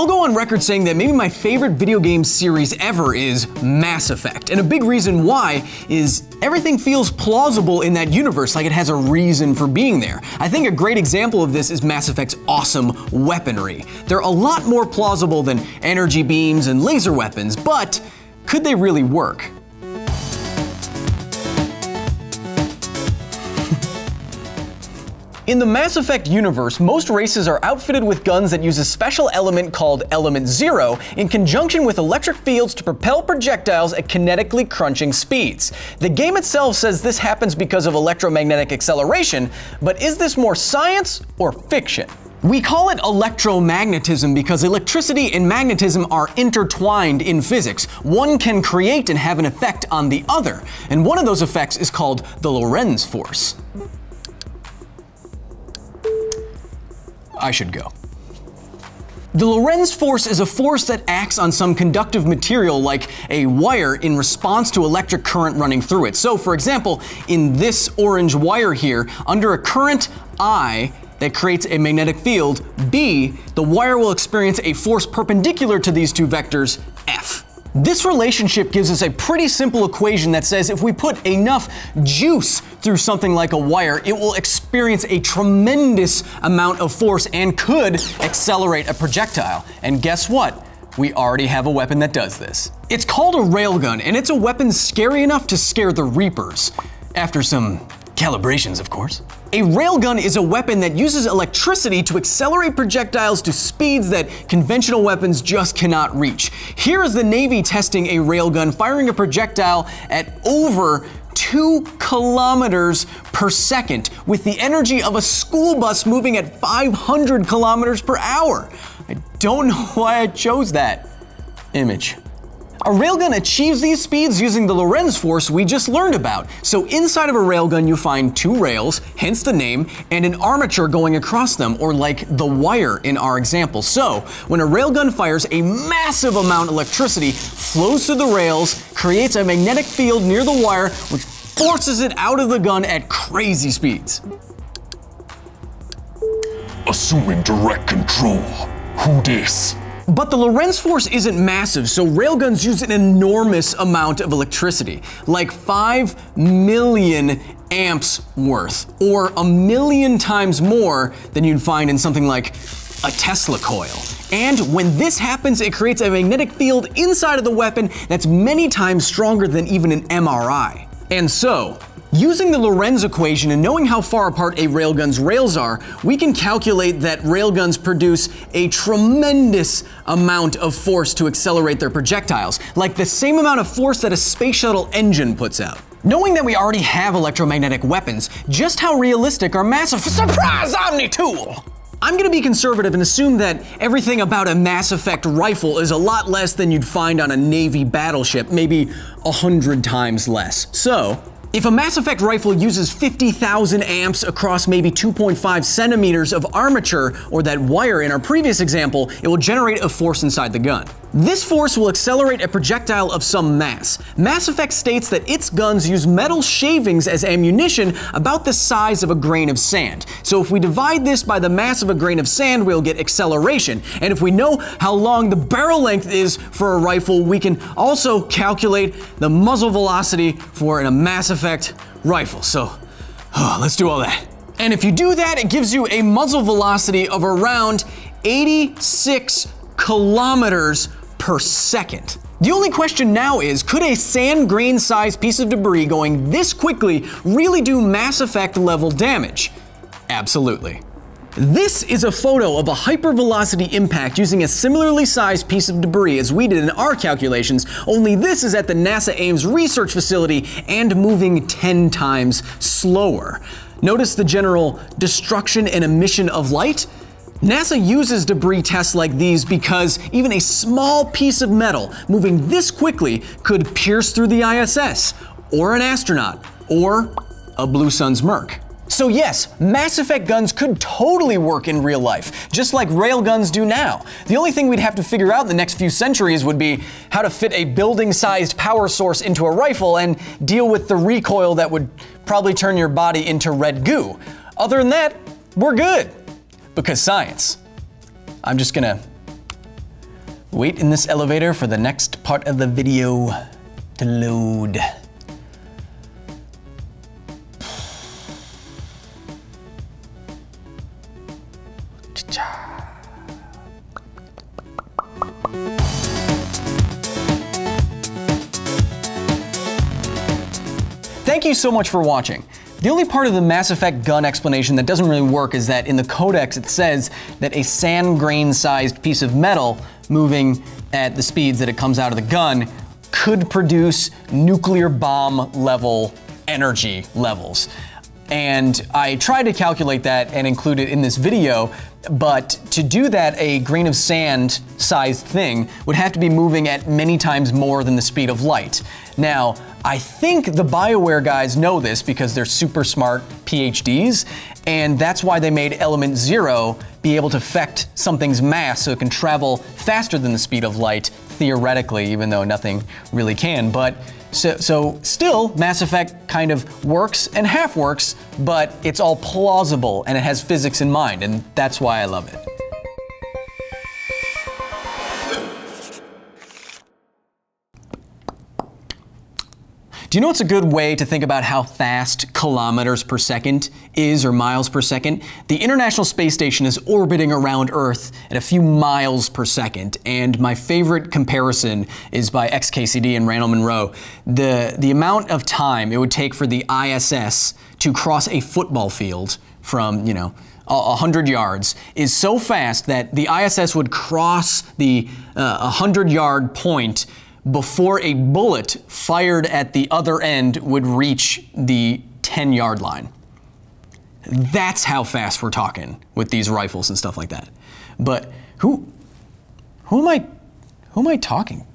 I'll go on record saying that maybe my favorite video game series ever is Mass Effect. And a big reason why is everything feels plausible in that universe, like it has a reason for being there. I think a great example of this is Mass Effect's awesome weaponry. They're a lot more plausible than energy beams and laser weapons, but could they really work? In the Mass Effect universe, most races are outfitted with guns that use a special element called Element Zero in conjunction with electric fields to propel projectiles at kinetically crunching speeds. The game itself says this happens because of electromagnetic acceleration, but is this more science or fiction? We call it electromagnetism because electricity and magnetism are intertwined in physics. One can create and have an effect on the other, and one of those effects is called the Lorentz force. I should go. The Lorentz force is a force that acts on some conductive material like a wire in response to electric current running through it. So, for example, in this orange wire here, under a current I that creates a magnetic field, B, the wire will experience a force perpendicular to these two vectors, F. This relationship gives us a pretty simple equation that says if we put enough juice through something like a wire, it will experience a tremendous amount of force and could accelerate a projectile. And guess what? We already have a weapon that does this. It's called a railgun, and it's a weapon scary enough to scare the Reapers. After some Calibrations, of course. A railgun is a weapon that uses electricity to accelerate projectiles to speeds that conventional weapons just cannot reach. Here is the Navy testing a railgun, firing a projectile at over 2 kilometers per second with the energy of a school bus moving at 500 kilometers per hour. I don't know why I chose that image. A railgun achieves these speeds using the Lorentz force we just learned about. So inside of a railgun you find two rails, hence the name, and an armature going across them, or like the wire in our example. So when a railgun fires, a massive amount of electricity flows through the rails, creates a magnetic field near the wire, which forces it out of the gun at crazy speeds. Assuming direct control. Who dis? But the Lorentz force isn't massive, so railguns use an enormous amount of electricity, like 5 million amps worth, or a million times more than you'd find in something like a Tesla coil. And when this happens, it creates a magnetic field inside of the weapon that's many times stronger than even an MRI. And so, Using the Lorentz equation and knowing how far apart a railgun's rails are, we can calculate that railguns produce a tremendous amount of force to accelerate their projectiles, like the same amount of force that a space shuttle engine puts out. Knowing that we already have electromagnetic weapons, just how realistic are massive surprise Omni tool? I'm gonna be conservative and assume that everything about a Mass Effect rifle is a lot less than you'd find on a Navy battleship, maybe a hundred times less. So, if a Mass Effect rifle uses 50,000 amps across maybe 2.5 centimeters of armature, or that wire in our previous example, it will generate a force inside the gun. This force will accelerate a projectile of some mass. Mass Effect states that its guns use metal shavings as ammunition about the size of a grain of sand. So if we divide this by the mass of a grain of sand, we'll get acceleration. And if we know how long the barrel length is for a rifle, we can also calculate the muzzle velocity for a Mass Effect rifle. So oh, let's do all that. And if you do that, it gives you a muzzle velocity of around 86 kilometers per second. The only question now is, could a sand grain sized piece of debris going this quickly really do Mass Effect level damage? Absolutely. This is a photo of a hypervelocity impact using a similarly sized piece of debris as we did in our calculations, only this is at the NASA Ames research facility and moving 10 times slower. Notice the general destruction and emission of light? NASA uses debris tests like these because even a small piece of metal moving this quickly could pierce through the ISS, or an astronaut, or a Blue Suns Merc. So yes, Mass Effect guns could totally work in real life, just like railguns do now. The only thing we'd have to figure out in the next few centuries would be how to fit a building-sized power source into a rifle and deal with the recoil that would probably turn your body into red goo. Other than that, we're good because science. I'm just gonna Wait in this elevator for the next part of the video to load. Thank you so much for watching. The only part of the Mass Effect gun explanation that doesn't really work is that in the codex it says that a sand grain sized piece of metal moving at the speeds that it comes out of the gun could produce nuclear bomb level energy levels. And I tried to calculate that and include it in this video, but to do that, a grain of sand sized thing would have to be moving at many times more than the speed of light. Now, I think the BioWare guys know this because they're super smart PhDs, and that's why they made Element Zero be able to affect something's mass so it can travel faster than the speed of light, theoretically, even though nothing really can. But so, so still, Mass Effect kind of works and half works, but it's all plausible and it has physics in mind, and that's why I love it. Do you know what's a good way to think about how fast kilometers per second is or miles per second? The International Space Station is orbiting around Earth at a few miles per second, and my favorite comparison is by XKCD and Randall Munroe. The, the amount of time it would take for the ISS to cross a football field from, you know, 100 yards is so fast that the ISS would cross the uh, 100 yard point before a bullet fired at the other end would reach the 10 yard line. That's how fast we're talking with these rifles and stuff like that. But who who am I who am I talking